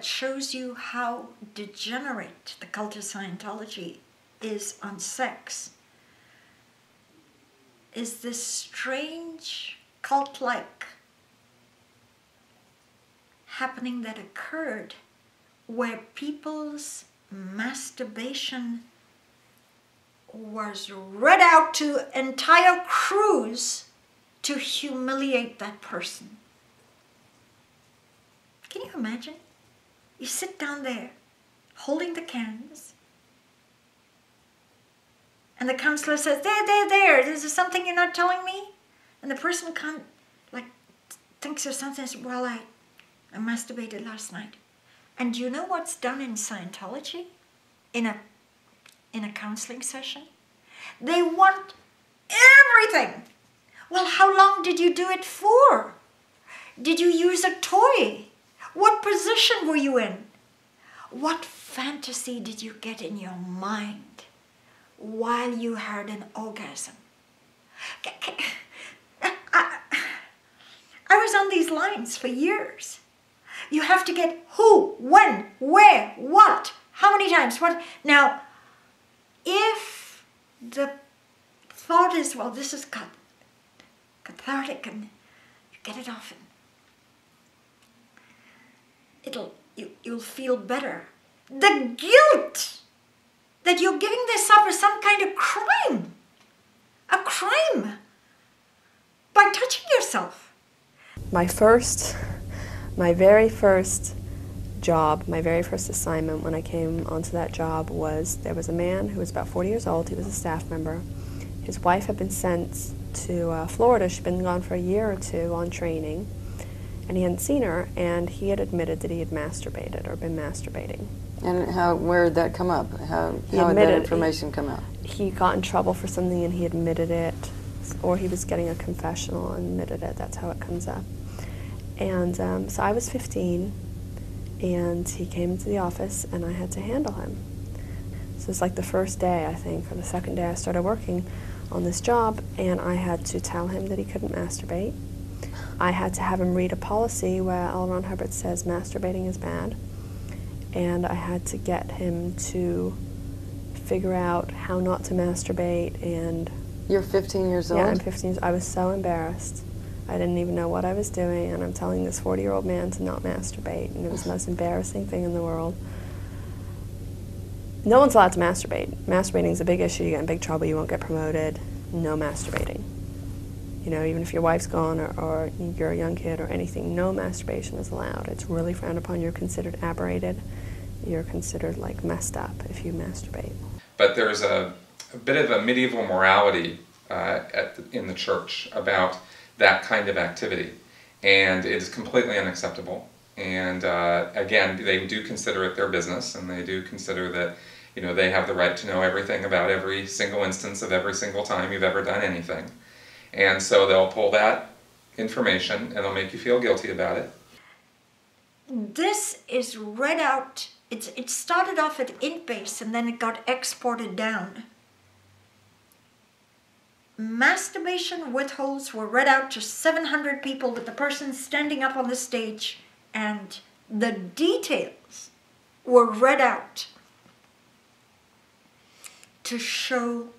that shows you how degenerate the cult of Scientology is on sex is this strange cult like happening that occurred where people's masturbation was read out to entire crews to humiliate that person. Can you imagine? You sit down there holding the cans, and the counselor says, There, there, there, is there something you're not telling me? And the person can't, like, thinks of something, says, Well, I, I masturbated last night. And do you know what's done in Scientology? In a in a counseling session? They want everything. Well, how long did you do it for? Did you use a toy? What position were you in? What fantasy did you get in your mind while you had an orgasm? I was on these lines for years. You have to get who, when, where, what, how many times, what. Now, if the thought is, well, this is cathartic and you get it off and it'll, you, you'll feel better. The guilt that you're giving this up is some kind of crime. A crime. By touching yourself. My first, my very first job, my very first assignment when I came onto that job was there was a man who was about 40 years old. He was a staff member. His wife had been sent to uh, Florida. She'd been gone for a year or two on training, and he hadn't seen her. And he had admitted that he had masturbated or been masturbating. And how? Where did that come up? How? He how admitted, did that information he, come out? He got in trouble for something, and he admitted it, or he was getting a confessional and admitted it. That's how it comes up. And um, so I was 15 and he came into the office and I had to handle him. So it's like the first day, I think, or the second day I started working on this job, and I had to tell him that he couldn't masturbate. I had to have him read a policy where L. Ron Hubbard says masturbating is bad, and I had to get him to figure out how not to masturbate and. You're 15 years old? Yeah, I'm 15. I was so embarrassed. I didn't even know what I was doing, and I'm telling this 40 year old man to not masturbate, and it was the most embarrassing thing in the world. No one's allowed to masturbate. Masturbating is a big issue. You get in big trouble. You won't get promoted. No masturbating. You know, even if your wife's gone or, or you're a young kid or anything, no masturbation is allowed. It's really frowned upon. You're considered aberrated. You're considered like messed up if you masturbate. But there's a, a bit of a medieval morality uh, the, in the church about that kind of activity. And it is completely unacceptable. And uh, again, they do consider it their business, and they do consider that you know they have the right to know everything about every single instance of every single time you've ever done anything. And so they'll pull that information and they'll make you feel guilty about it. This is read out. It's, it started off at IntBase and then it got exported down masturbation withholds were read out to 700 people with the person standing up on the stage and the details were read out to show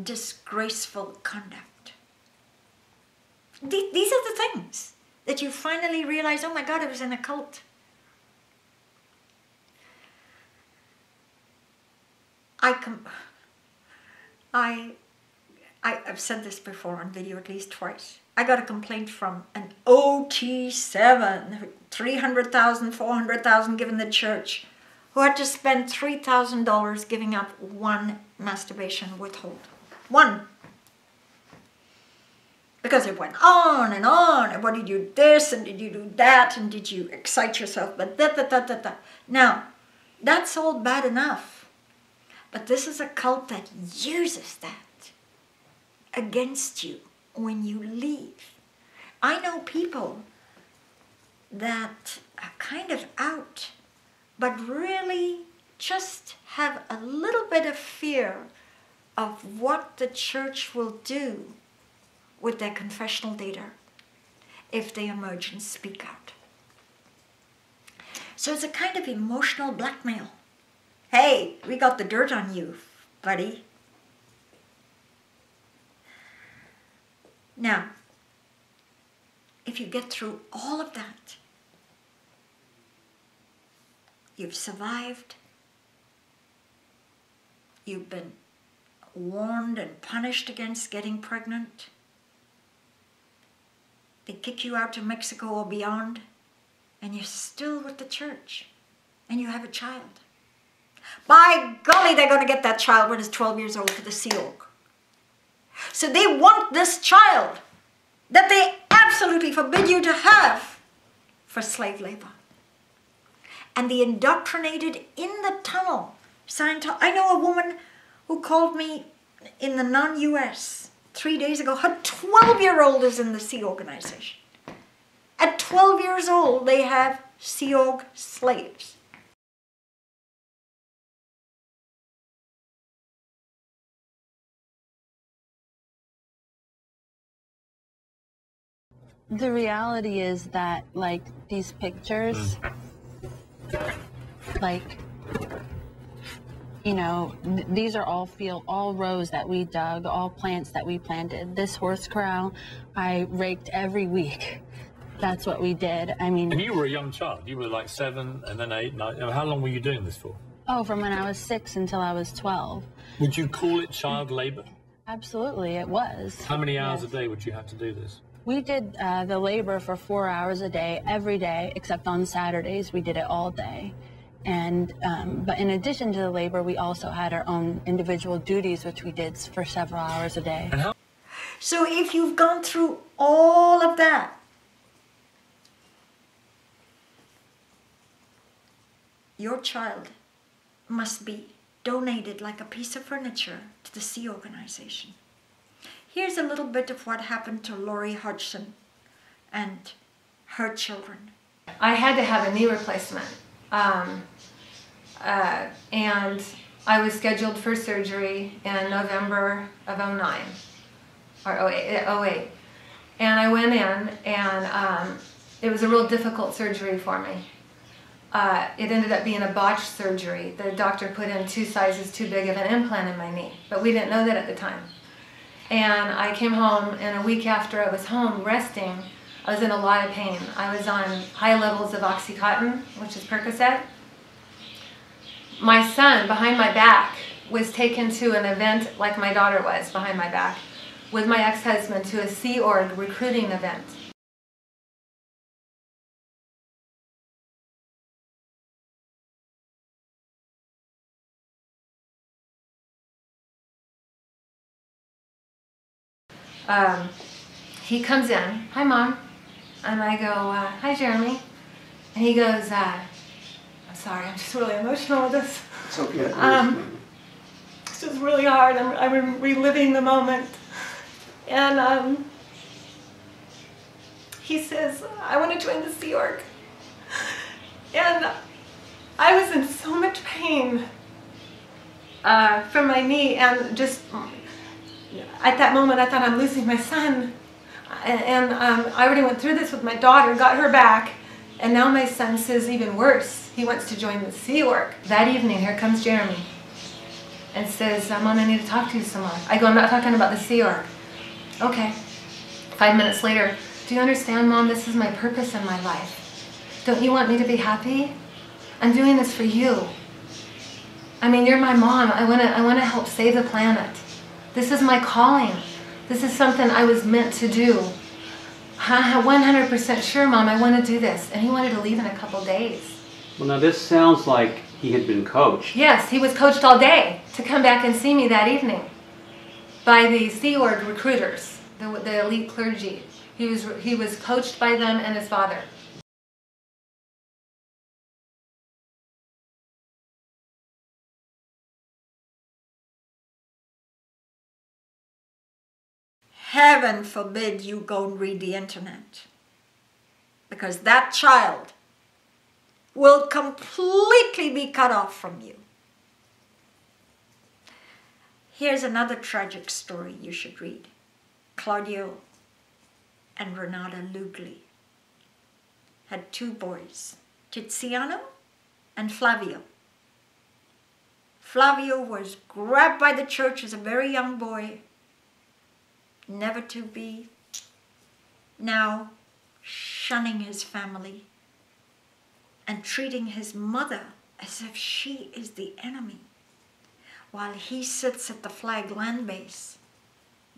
disgraceful conduct. These are the things that you finally realize, oh my God, I was in a cult. I com- I, I've said this before on video at least twice. I got a complaint from an OT7, 300,000, 400,000 given the church, who had to spend $3,000 giving up one masturbation withhold. One. Because it went on and on, and what did you do this, and did you do that, and did you excite yourself, but that, that, that, that, that. Now, that's all bad enough. But this is a cult that uses that against you when you leave. I know people that are kind of out, but really just have a little bit of fear of what the church will do with their confessional data if they emerge and speak out. So it's a kind of emotional blackmail. Hey, we got the dirt on you, buddy. Now, if you get through all of that, you've survived, you've been warned and punished against getting pregnant, they kick you out to Mexico or beyond, and you're still with the church, and you have a child. By golly, they're going to get that child when it's 12 years old for the Sea. So they want this child that they absolutely forbid you to have for slave labor. And the indoctrinated in the tunnel, Scientology. I know a woman who called me in the non US three days ago. Her 12 year old is in the Sea Organization. At 12 years old, they have Sea Org slaves. The reality is that, like, these pictures, like, you know, these are all field, all rows that we dug, all plants that we planted. This horse corral, I raked every week. That's what we did. I mean, And you were a young child. You were like seven and then eight, nine. How long were you doing this for? oh, from when I was six until I was 12. Would you call it child labor? Absolutely, it was. How many hours Yes. a day would you have to do this? We did uh, the labor for four hours a day, every day, except on Saturdays. We did it all day. And um, but in addition to the labor, we also had our own individual duties, which we did for several hours a day. So if you've gone through all of that, your child must be donated like a piece of furniture to the Sea Organization. Here's a little bit of what happened to Laurie Hodgson and her children. I had to have a knee replacement. Um, uh, and I was scheduled for surgery in November of 09 or 08. uh, 08. And I went in, and um, it was a real difficult surgery for me. Uh, it ended up being a botched surgery. The doctor put in two sizes too big of an implant in my knee, but we didn't know that at the time. And I came home, and a week after I was home resting, I was in a lot of pain. I was on high levels of Oxycontin, which is Percocet. My son, behind my back, was taken to an event like my daughter was behind my back with my ex husband to a Sea Org recruiting event. um, he comes in, hi mom, and I go, uh, hi Jeremy, and he goes, uh, I'm sorry, I'm just really emotional with this. It's okay. Um, it's just really hard. I'm, I'm reliving the moment, and um, he says, I want to join the Sea Org, and I was in so much pain uh, from my knee, and just at that moment, I thought I'm losing my son. And, um, I already went through this with my daughter, got her back, and now my son says even worse. He wants to join the Sea Org. That evening, here comes Jeremy and says, uh, Mom, I need to talk to you some more. I go, I'm not talking about the Sea Org. Okay. Five minutes later, do you understand, Mom? This is my purpose in my life. Don't you want me to be happy? I'm doing this for you. I mean, you're my mom. I want to I want to help save the planet. This is my calling. This is something I was meant to do. I'm 100% sure, Mom, I want to do this. And he wanted to leave in a couple days. Well, now this sounds like he had been coached. Yes, he was coached all day to come back and see me that evening by the Sea Org recruiters, the, the elite clergy. He was, he was coached by them and his father. Heaven forbid you go and read the internet. Because that child will completely be cut off from you. Here's another tragic story you should read Claudio and Renata Lugli had two boys, Tiziano and Flavio. Flavio was grabbed by the church as a very young boy, never to be, now shunning his family and treating his mother as if she is the enemy, while he sits at the flag land base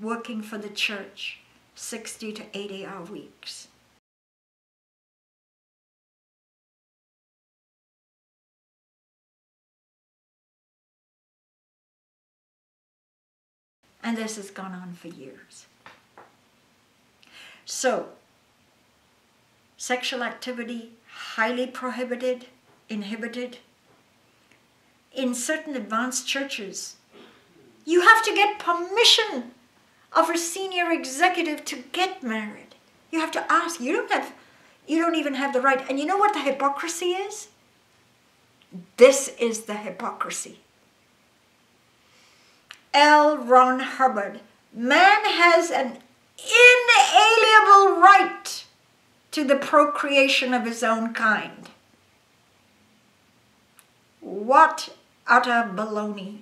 working for the church 60 to 80 hour weeks. And this has gone on for years. So, sexual activity highly prohibited, inhibited. In certain advanced churches, you have to get permission of a senior executive to get married. You have to ask. You don't have you don't even have the right. And you know what the hypocrisy is? This is the hypocrisy. L. Ron Hubbard. Man has an inalienable right to the procreation of his own kind. What utter baloney.